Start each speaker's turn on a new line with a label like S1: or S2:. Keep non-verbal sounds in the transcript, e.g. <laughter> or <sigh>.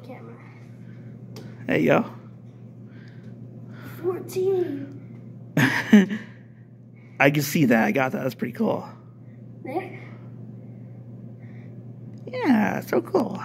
S1: the camera.
S2: There you go.
S1: 14. <laughs>
S2: I can see that. I got that. That's pretty cool.
S1: There.
S2: Yeah, so cool.